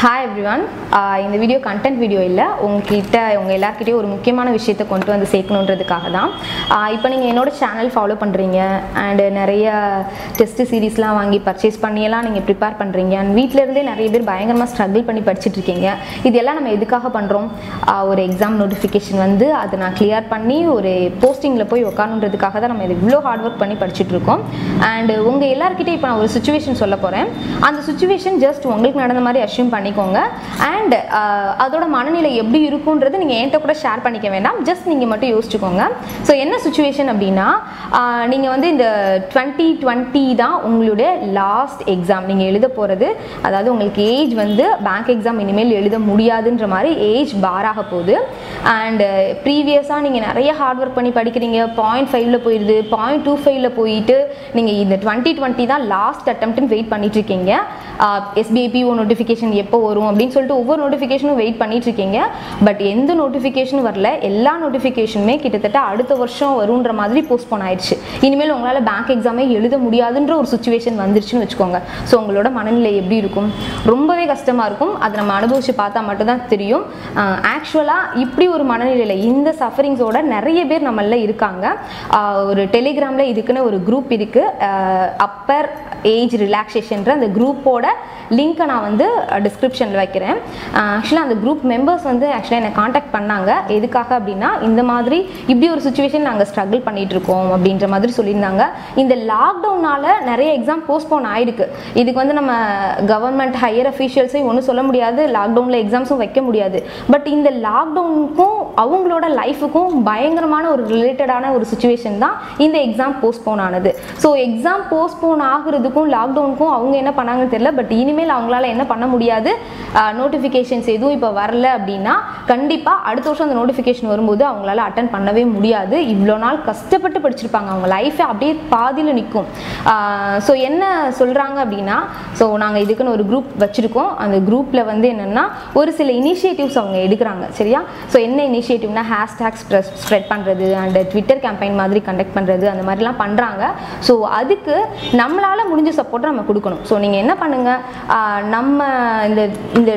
Hi everyone இந்த video content video இல்லை. உங்ககிட்ட உங்கள் எல்லாருக்கிட்டையும் ஒரு முக்கியமான விஷயத்தை கொண்டு வந்து சேர்க்கணுன்றதுக்காக தான். இப்போ நீங்கள் என்னோட சேனல் ஃபாலோ பண்ணுறீங்க அண்டு நிறைய டெஸ்ட் சீரீஸ்லாம் வாங்கி பர்ச்சேஸ் பண்ணியெல்லாம் நீங்கள் ப்ரிப்பேர் பண்ணுறீங்க அண்ட் வீட்டிலேருந்தே நிறைய பேர் பயங்கரமாக ஸ்ட்ரகிள் பண்ணி படிச்சுட்டு இருக்கீங்க. இதெல்லாம் நம்ம எதுக்காக பண்ணுறோம் ஒரு எக்ஸாம் நோட்டிஃபிகேஷன் வந்து அதை நான் கிளியர் பண்ணி ஒரு போஸ்டிங்கில் போய் உட்காணுன்றதுக்காக தான் நம்ம இது இவ்வளோ ஹார்ட் ஒர்க் பண்ணி படிச்சுட்ருக்கோம் அண்டு உங்கள் எல்லாருக்கிட்டே இப்போ நான் ஒரு சுச்சுவேஷன் சொல்ல போகிறேன் அந்த சுச்சுவேஷன் ஜஸ்ட் உங்களுக்கு நடந்த மாதிரி அஷ்யூம் பண்ணிக்கோங்க. அண்ட் uh, அதோட மனநிலை எப்படி இருக்குன்றது நீங்கள் என்கிட்ட கூட ஷேர் பண்ணிக்க வேண்டாம். ஜஸ்ட் நீங்கள் மட்டும் யோசிச்சுக்கோங்க. ஸோ என்ன சுச்சுவேஷன் அப்படின்னா uh, நீங்கள் வந்து இந்த டுவெண்ட்டி டுவெண்ட்டி தான் உங்களுடைய லாஸ்ட் எக்ஸாம் நீங்கள் எழுத போகிறது அதாவது உங்களுக்கு ஏஜ் வந்து பேங்க் எக்ஸாம் இனிமேல் எழுத முடியாதுன்ற மாதிரி ஏஜ் பாராக போகுது. அண்டு ப்ரீவியஸாக நீங்கள் நிறைய ஹார்ட் ஒர்க் பண்ணி படிக்கிறீங்க. பாயிண்ட் ஃபைவ்ல போயிடுது. பாயிண்ட் டூ ஃபைவ்ல போயிட்டு நீங்கள் இந்த டுவெண்ட்டி டுவெண்ட்டி தான் லாஸ்ட் அட்டம்ப்ட்னு வெயிட் பண்ணிட்டு இருக்கீங்க. எஸ்பிஐபிஓ நோட்டிஃபிகேஷன் எப்போ வரும் அப்படின்னு சொல்லிட்டு ஒவ்வொரு நோட்டிஃபிகேஷனும் வெயிட் பண்ணிட்டு இருக்கீங்க. பட் எந்த நோட்டிஃபிகேஷனும் வரல எல்லா நோட்டிஃபிகேஷனுமே கிட்டத்தட்ட அடுத்த வருஷம் வருன்ற மாதிரி போஸ்ட்போன் ஆயிடுச்சு. இனிமேல் உங்களால் பேங்க் எக்ஸாமே எழுத முடியாதுன்ற ஒரு சுச்சுவேஷன் வந்துருச்சுன்னு வச்சுக்கோங்க. ஸோ உங்களோட மனநிலை எப்படி இருக்கும்? ரொம்பவே கஷ்டமாக இருக்கும். அதை நம்ம அனுபவித்து பார்த்தா மட்டும்தான் தெரியும். ஆக்சுவலாக இப்படி ஒரு மனநிலையில் இந்த சஃபரிங்ஸோட நிறைய பேர் நம்மள இருக்காங்க. ஒரு டெலிகிராமில் இதுக்குன்னு ஒரு குரூப் இருக்குது அப்பர் ஏஜ் ரிலாக்ஸேஷன்ற அந்த குரூப்போட லிங்க்கை நான் வந்து டிஸ்கிரிப்ஷனில் வைக்கிறேன். ஆக்சுவலாக அந்த குரூப் மெம்பர்ஸ் வந்து ஆக்சுவலாக என்னை காண்டாக்ட் பண்ணாங்க. எதுக்காக அப்படின்னா இந்த மாதிரி இப்படி ஒரு சுச்சுவேஷன் நாங்கள் ஸ்ட்ரகிள் பண்ணிகிட்ருக்கோம் அப்படின்ற மாதிரி சொல்லியிருந்தாங்க. இந்த லாக்டவுனால் நிறைய எக்ஸாம் போஸ்ட்போன் ஆகிருக்கு இதுக்கு வந்து நம்ம கவர்மெண்ட் ஹையர் அஃபீஷியல்ஸையும் ஒன்றும் சொல்ல முடியாது. லாக்டவுனில் எக்ஸாம்ஸும் வைக்க முடியாது. பட் இந்த லாக்டவுனுக்கும் அவங்களோட லைஃபுக்கும் பயங்கரமான ஒரு ரிலேட்டடான ஒரு சுச்சுவேஷன் தான் இந்த எக்ஸாம் போஸ்ட்போன் ஆனது. ஸோ எக்ஸாம் போஸ்ட்போன் இதுக்கும் லாக்டவுனுக்கும் அவங்க என்ன பண்ணாங்கன்னு தெரியல. பட் இனிமேல் அவங்களால என்ன பண்ண முடியாது? நோட்டிஃபிகேஷன்ஸ் எதுவும் இப்போ வரல அப்படின்னா கண்டிப்பாக அடுத்த வருஷம் அந்த நோட்டிஃபிகேஷன் வரும்போது அவங்களால அட்டன் பண்ணவே முடியாது. இவ்வளோ நாள் கஷ்டப்பட்டு படிச்சிருப்பாங்க. அவங்க லைஃபை அப்படியே பாதியில் நிற்கும். ஸோ என்ன சொல்கிறாங்க அப்படின்னா ஸோ நாங்கள் இதுக்குன்னு ஒரு குரூப் வச்சுருக்கோம். அந்த குரூப்பில் வந்து என்னென்னா ஒரு சில இனிஷியேட்டிவ்ஸ் அவங்க எடுக்கிறாங்க. சரியா? ஸோ என்ன இனிஷியேட்டிவ்னா ஹேஷ்டேக்ஸ் ஸ்ப்ரெட் பண்ணுறது அண்ட் ட்விட்டர் கேம்பெயின் மாதிரி கண்டக்ட் பண்ணுறது அந்த மாதிரிலாம் பண்ணுறாங்க ஸோ அதுக்கு நம்மளால் முடிஞ்ச சப்போர்ட்டை நம்ம கொடுக்கணும். ஸோ நீங்கள் என்ன பண்ணுங்கள் நம்ம இந்த இந்த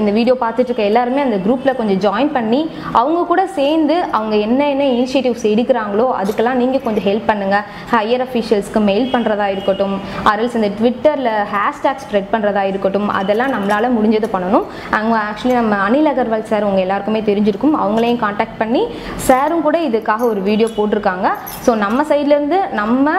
இந்த வீடியோ பார்த்துட்டு இருக்க எல்லாருமே அந்த குரூப்பில் கொஞ்சம் ஜாயின் பண்ணி அவங்க கூட சேர்ந்து அவங்க என்ன என்ன இனிஷியேட்டிவ்ஸ் எடுக்கிறாங்களோ அதுக்கெல்லாம் நீங்கள் கொஞ்சம் ஹெல்ப் பண்ணுங்கள் ஹையர் அஃபீஷியல்ஸ்க்கு மெயில் பண்ணுறதா இருக்கட்டும் அரல்ஸ் இந்த ட்விட்டரில் ஹேஷ்டேக் ஸ்ப்ரெட் பண்ணுறதா இருக்கட்டும் அதெல்லாம் நம்மளால் முடிஞ்சதை பண்ணணும். அவங்க ஆக்சுவலி நம்ம அனில் அகர்வால் சார் உங்கள் எல்லாருக்குமே தெரிஞ்சிருக்கும். அவங்களையும் காண்டாக்ட் பண்ணி சாரும் கூட இதுக்காக ஒரு வீடியோ போட்டிருக்காங்க. ஸோ நம்ம சைட்லேருந்து நம்ம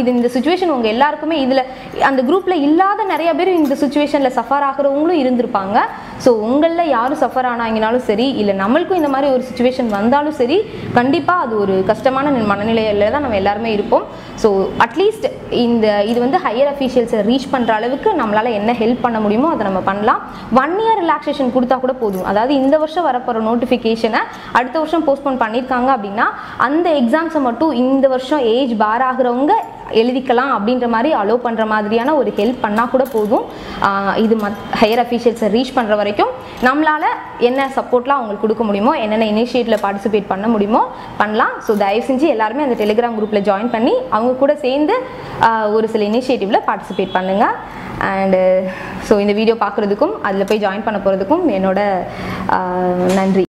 இது இந்த சுச்சுவேஷன் உங்கள் எல்லாருக்குமே இதில் அந்த குரூப்பில் இல்லாத நிறைய பேர் இந்த சுச்சுவேஷனில் சஃபர் ஆகிறவங்களும் இருந்திருப்பாங்க. ஸோ உங்களில் யாரும் சஃபர் ஆனாங்கனாலும் சரி இல்லை நம்மளுக்கும் இந்த மாதிரி ஒரு சுச்சுவேஷன் வந்தாலும் சரி கண்டிப்பாக அது ஒரு கஷ்டமான மனநிலையில் தான் நம்ம எல்லாருமே இருப்போம். ஸோ அட்லீஸ்ட் இந்த இது வந்து ஹையர் அஃபீஷியல்ஸை ரீச் பண்ணுற அளவுக்கு நம்மளால் என்ன ஹெல்ப் பண்ண முடியுமோ அதை நம்ம பண்ணலாம். ஒன் இயர் ரிலாக்ஸேஷன் கொடுத்தா கூட போதும். அதாவது இந்த வருஷம் வரப்போகிற நோட்டிஃபிகேஷனை அடுத்த வருஷம் போஸ்ட்போன் பண்ணியிருக்காங்க அப்படின்னா அந்த எக்ஸாம்ஸை மட்டும் இந்த வருஷம் ஏஜ் பார் ஆகிறவங்க எழுதிக்கலாம் அப்படின்ற மாதிரி அலோவ் பண்ணுற மாதிரியான ஒரு ஹெல்ப் பண்ணால் கூட போதும். இது மத் ஹையர் அஃபீஷியல்ஸை ரீச் பண்ணுற வரைக்கும் நம்மளால் என்ன சப்போர்ட்லாம் அவங்களுக்கு கொடுக்க முடியுமோ என்னென்ன இனிஷியேட்டில் பார்ட்டிசிபேட் பண்ண முடியுமோ பண்ணலாம். ஸோ தயவு செஞ்சு எல்லாருமே அந்த டெலிகிராம் குரூப்பில் ஜாயின் பண்ணி அவங்க கூட சேர்ந்து ஒரு சில இனிஷியேட்டிவில் பார்ட்டிசிபேட் பண்ணுங்கள் அண்டு ஸோ இந்த வீடியோ பார்க்குறதுக்கும் அதில் போய் ஜாயின் பண்ண போகிறதுக்கும் என்னோட நன்றி.